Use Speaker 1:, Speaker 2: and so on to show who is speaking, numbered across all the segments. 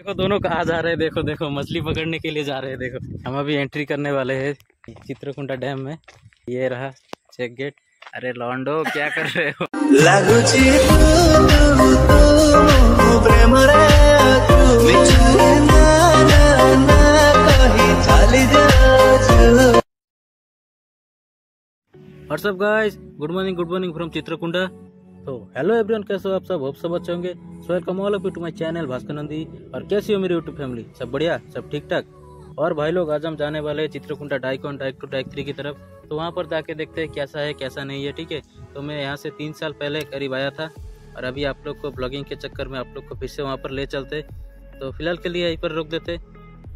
Speaker 1: देखो दोनों कहा जा रहे हैं? देखो देखो मछली पकड़ने के लिए जा रहे हैं देखो। हम अभी एंट्री करने वाले हैं चित्रकुंडा डैम में। ये रहा चेक गेट अरे लॉन्डो क्या कर रहे हो? What's up guys good morning good morning from Chitrakunda तो हेलो एवरीवन कैसे हो आप सब? होप सब अच्छे होंगे। So welcome all of you to my channel Bhaskar Nandi और कैसी हो मेरी यूट्यूब फैमिली सब बढ़िया? सब ठीक ठाक और भाई लोग, आज हम जाने वाले हैं Chitrakunda dyke one dyke two dyke three की तरफ़। तो वहाँ पर जाके देखते हैं कैसा है, कैसा नहीं है, ठीक है? तो मैं यहाँ से तीन साल पहले करीब आया था। और अभी आप लोग को ब्लॉगिंग के चक्कर में आप लोग को फिर से वहाँ पर ले चलते। तो फ़िलहाल के लिए यहीं पर रोक देते।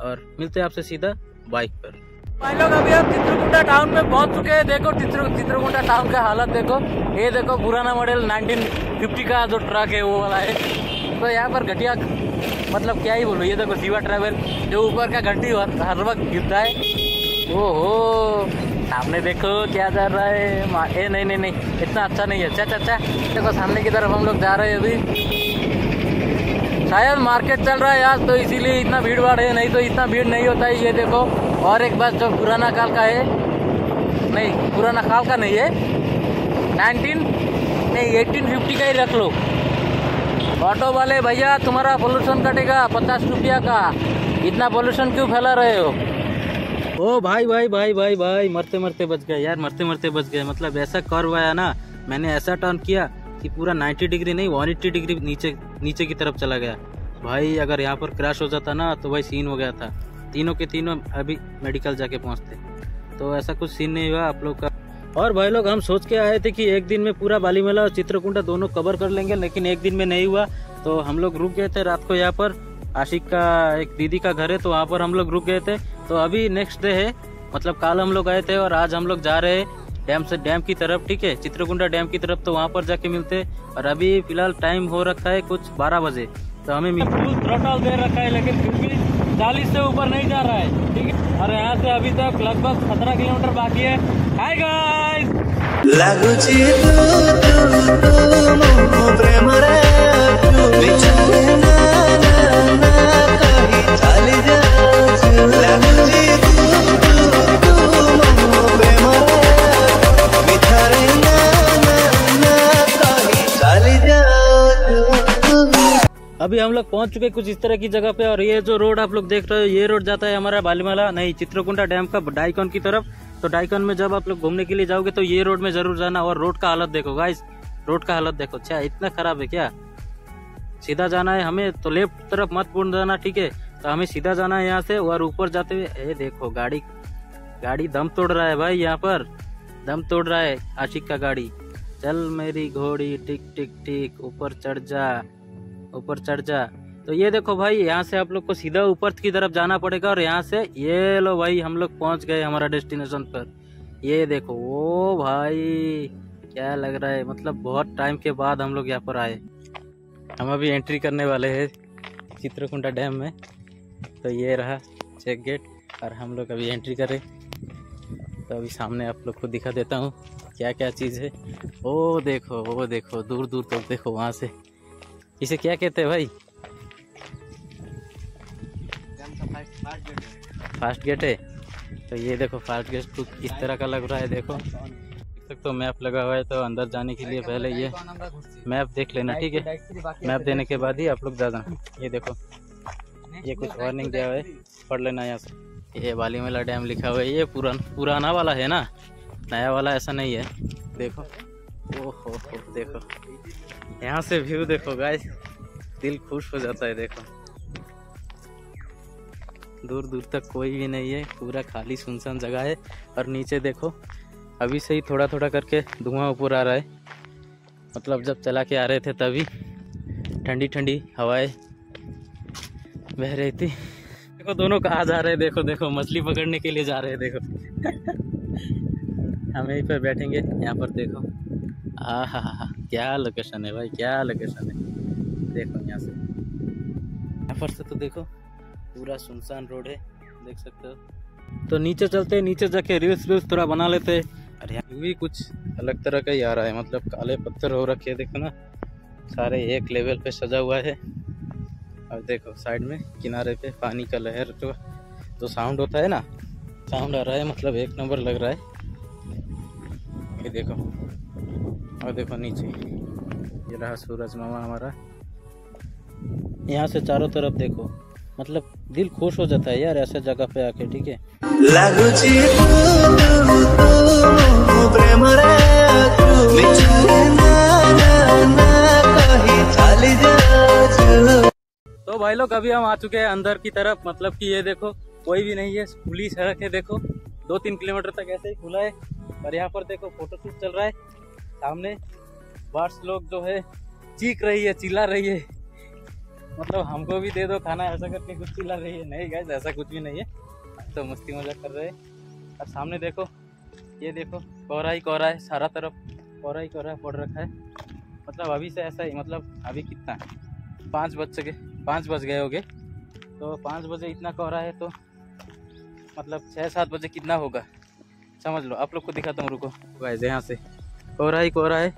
Speaker 1: और मिलते आपसे सीधा बाइक पर। भाई लोग, अभी हम चित्रकूटा टाउन में पहुँच चुके हैं। देखो, चित्र चित्रकूटा टाउन का हालत देखो। ये देखो, पुराना मॉडल 1950 का जो ट्रक है, वो वाला है। तो यहाँ पर घटिया मतलब क्या ही बोलो, ये देखो शिवा ट्रैवल जो ऊपर का घंटी हर वक्त गिरता है। ओहो, सामने देखो क्या जा रहा है। ए, नहीं नहीं नहीं, इतना अच्छा नहीं है। अच्छा अच्छा अच्छा। देखो, सामने की तरफ़ हम लोग जा रहे हैं अभी। शायद मार्केट चल रहा है आज तो इसीलिए इतना भीड़ भाड़ है, नहीं तो इतना भीड़ नहीं होता है, ये देखो। और एक बस जो पुराना काल का है, नहीं, पुराना काल का नहीं है 19 नहीं 1850 का ही रख लो। ऑटो वाले, भैया, तुम्हारा पोल्यूशन कटेगा, पचास रुपया का। इतना पोल्यूशन क्यों फैला रहे हो? ओ, भाई भाई भाई भाई भाई, मरते मरते बच गए। यार, मरते मरते बच गए। मतलब ऐसा कर्व आया ना, मैंने ऐसा टर्न किया कि पूरा 90 डिग्री नहीं 180 डिग्री नीचे नीचे की तरफ़ चला गया। भाई, अगर यहाँ पर क्रैश हो जाता ना तो भाई सीन हो गया था। तीनों के तीनों अभी मेडिकल जाके पहुँचते तो ऐसा कुछ सीन नहीं हुआ, आप लोग का। और भाई लोग, हम सोच के आए थे कि एक दिन में पूरा बाली बालीमेला और चित्रकुंडा दोनों कवर कर लेंगे, लेकिन एक दिन में नहीं हुआ। तो हम लोग रुक गए थे रात को यहाँ पर। आशिक का एक दीदी का घर है तो वहाँ पर हम लोग रुक गए थे। तो अभी नेक्स्ट डे है। मतलब कल हम लोग आए थे और आज हम लोग जा रहे हैं डैम से डैम की तरफ़, ठीक है? चित्रकुंडा डैम की तरफ़ तो वहाँ पर जाके मिलते और अभी फ़िलहाल टाइम हो रखा है कुछ बारह बजे। तो हमें फुल थ्रोटल रखा है, लेकिन फिर भी चालीस से ऊपर नहीं जा रहा है। ठीक है? और यहाँ से अभी तक लगभग सत्रह किलोमीटर बाकी है। हाय गाइस
Speaker 2: तू तू तू प्रेम रे, तू
Speaker 1: अभी हम लोग पहुँच चुके कुछ इस तरह की जगह पे और ये जो रोड आप लोग देख रहे हो, ये रोड जाता है हमारा बालीमाला, नहीं, चित्रकुंडा डैम का डाइकॉन की तरफ़। तो डाइकॉन में जब आप लोग घूमने के लिए जाओगे तो ये रोड में ज़रूर जाना और रोड का हालत देखो गाइस रोड का हालत देखो। अच्छा इतना खराब है क्या? सीधा जाना है हमें तो लेफ़्ट तरफ़ मत मुड़ जाना, ठीक है? तो हमें सीधा जाना है यहाँ से और ऊपर जाते हुए, ए, देखो, गाड़ी गाड़ी दम तोड़ रहा है भाई यहाँ पर। दम तोड़ रहा है आशिक का गाड़ी। चल मेरी घोड़ी, टिक टिक टिक, ऊपर चढ़ जा। ऊपर चढ़ जा। तो ये देखो भाई, यहाँ से आप लोग को सीधा ऊपर की तरफ़ जाना पड़ेगा और यहाँ से ये लो भाई, हम लोग पहुँच गए हमारा डेस्टिनेशन पर। ये देखो, ओ भाई, क्या लग रहा है? मतलब बहुत टाइम के बाद हम लोग यहाँ पर आए। हम अभी एंट्री करने वाले हैं चित्रकुंडा डैम में। तो ये रहा चेक गेट और हम लोग अभी एंट्री करें। तो अभी सामने आप लोग को दिखा देता हूँ क्या क्या चीज़ है। ओ देखो वो देखो दूर दूर तक तो देखो वहाँ से। इसे क्या कहते हैं भाई? फास्ट गेट है। तो ये देखो फास्ट गेट कुछ इस तरह का लग रहा है देखो। देख सकते हो मैप लगा हुआ है तो अंदर जाने के लिए पहले ये मैप देख लेना ठीक है? मैप देने के बाद ही आप लोग जाना। ये देखो ये कुछ वार्निंग दिया हुआ है। पढ़ लेना यहाँ से। ये बाली बालीमेला डैम लिखा हुआ है ये पुरान पुराना वाला है ना? नया वाला ऐसा नहीं है। देखो। ओहो हो देखो। यहाँ से व्यू देखो गाइस दिल खुश हो जाता है, देखो। दूर दूर तक कोई भी नहीं है, पूरा खाली सुनसान जगह है। और नीचे देखो, अभी से ही थोड़ा थोड़ा करके धुआँ ऊपर आ रहा है। मतलब जब चला के आ रहे थे तभी ठंडी ठंडी हवाएँ बह रही थी। देखो, दोनों कहाँ जा रहे हैं, देखो देखो, मछली पकड़ने के लिए जा रहे हैं, देखो। हम यहीं पर बैठेंगे, यहाँ पर देखो। आ हा हा क्या लोकेशन है भाई? क्या लोकेशन है? देखो यहाँ से। यहाँ पर से तो देखो, पूरा सुनसान रोड है, देख सकते हो। तो नीचे चलते हैं, नीचे जाके रील्स वील्स थोड़ा बना लेते हैं। और यहाँ भी कुछ अलग तरह का ही आ रहा है मतलब काले पत्थर हो रखे हैं, देखो ना। सारे एक लेवल पे सजा हुआ है। और देखो साइड में, किनारे पे, पानी का लहर जो जो साउंड होता है ना साउंड आ रहा है मतलब एक नंबर लग रहा है। ये देखो। और देखो नीचे। ये रहा सूरज मामा हमारा। यहाँ से चारों तरफ़ देखो। मतलब दिल खुश हो जाता है यार ऐसे जगह पे आके ठीक है? तो भाई लोग अभी हम आ चुके हैं अंदर की तरफ़। मतलब कि ये देखो कोई भी नहीं है। खुली सड़क है देखो। दो तीन किलोमीटर तक ऐसे ही खुला है। और यहाँ पर देखो फ़ोटो शूट चल रहा है। सामने। बर्ड्स लोग जो है, चीख रही है, चिल्ला रही है। मतलब हमको भी दे दो खाना, ऐसा करके कुछ चिल्ला रही है। नहीं गैस ऐसा कुछ भी नहीं है। तो मस्ती मज़ाक कर रहे हैं। और सामने देखो, ये देखो कोहरा ही कोहरा है सारा तरफ़ कोहरा ही कोहरा पड़ रखा है। मतलब अभी से ऐसा ही मतलब अभी कितना? है पाँच बज सके पाँच बज गए होगे। तो पाँच बजे इतना कोहरा है तो मतलब छः सात बजे कितना होगा? समझ लो, आप लोग को दिखाता हूँ, रुको। गाइस यहाँ से। कोहरा ही कोहरा है।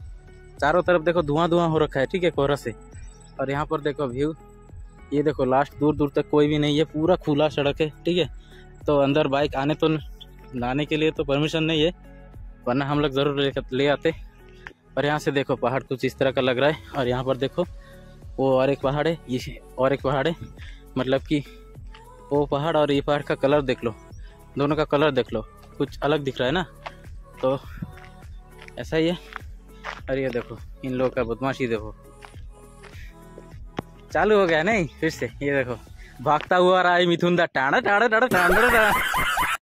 Speaker 1: चारों तरफ़ देखो धुआँ धुआँ हो रखा है ठीक है कोहरा से। और यहाँ पर देखो व्यू ये देखो लास्ट दूर दूर तक कोई भी नहीं है पूरा खुला सड़क है ठीक है। तो अंदर बाइक आने तो लाने के लिए तो परमिशन नहीं है वरना हम लोग ज़रूर ले, ले आते। और यहाँ से देखो पहाड़ कुछ इस तरह का लग रहा है और यहाँ पर देखो वो और एक पहाड़ है ये और एक पहाड़ है। मतलब कि वो पहाड़ और ये पहाड़ का कलर देख लो दोनों का कलर देख लो कुछ अलग दिख रहा है ना। तो ऐसा ही है। और ये देखो, इन लोगों का बदमाशी देखो। चालू हो गया नहीं, फिर से, ये देखो। भागता हुआ रहा है मिथुन दा।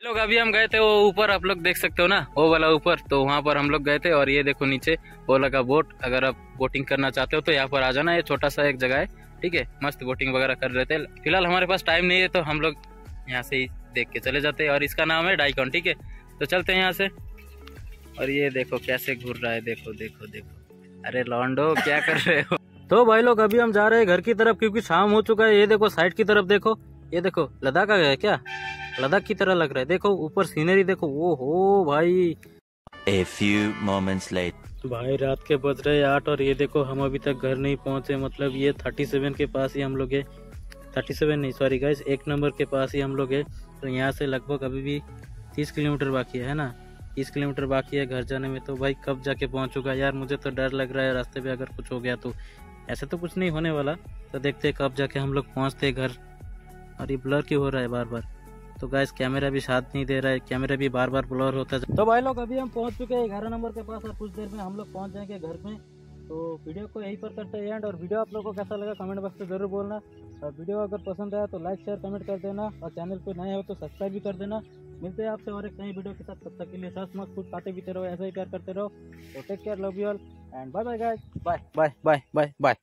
Speaker 1: लोग, अभी हम गए थे वो ऊपर, आप लोग देख सकते हो ना, वो वाला ऊपर। तो वहाँ पर हम लोग गए थे और ये देखो नीचे, वो लगा बोट। अगर आप बोटिंग करना चाहते हो तो यहाँ पर आ जाना, ये छोटा सा एक जगह है, ठीक है? मस्त बोटिंग वगैरह कर रहे थे। फ़िलहाल हमारे पास टाइम नहीं है तो हम लोग यहाँ से ही देख के चले जाते हैं। और इसका नाम है डाइकॉन ठीक है? तो चलते हैं यहाँ से। और ये देखो कैसे घूर रहा है देखो देखो देखो। अरे लॉन्डो क्या कर रहे हो? तो भाई लोग अभी हम जा रहे हैं घर की तरफ़ क्योंकि शाम हो चुका है। ये देखो साइड की तरफ़ देखो। ये देखो लद्दाख आ गया है क्या? लद्दाख की तरह लग रहा है। देखो ऊपर सीनरी देखो। वो हो भाई।
Speaker 3: A few moments later.
Speaker 1: भाई रात के बज रहे आठ और ये देखो हम अभी तक घर नहीं पहुँचे। मतलब ये थर्टी सेवन के पास ही हम लोग है। थर्टी सेवन नहीं सॉरी गाइस एक नंबर के पास ही हम लोग है। तो यहाँ से लगभग अभी भी तीस किलोमीटर बाकी है ना? तीस किलोमीटर बाकी है घर जाने में तो भाई कब जाके पहुंचूँगा? यार, मुझे तो डर लग रहा है रास्ते पे अगर कुछ हो गया तो। ऐसे तो कुछ नहीं होने वाला। तो देखते कब जाके हम लोग पहुँचते घर। और ये ब्लर क्यों हो रहा है बार बार तो गाइस कैमरा भी साथ नहीं दे रहा है कैमरा भी बार बार ब्लर होता है तो भाई लोग, अभी हम पहुँच चुके हैं ग्यारह नंबर के पास और कुछ देर में हम लोग पहुँच जाएँगे घर में तो वीडियो को यहीं पर करते हैं एंड और वीडियो आप लोगों को कैसा लगा कमेंट बॉक्स में ज़रूर बोलना। और वीडियो अगर पसंद आया तो लाइक शेयर कमेंट कर देना। और चैनल पर नए हो तो सब्सक्राइब भी कर देना। मिलते हैं आपसे और एक नई वीडियो के साथ। तब तक के लिए साथ मत कुछ खाते पीते रहो, ऐसा ही प्यार करते रहो। तो take care love you all and bye bye guys bye bye bye bye bye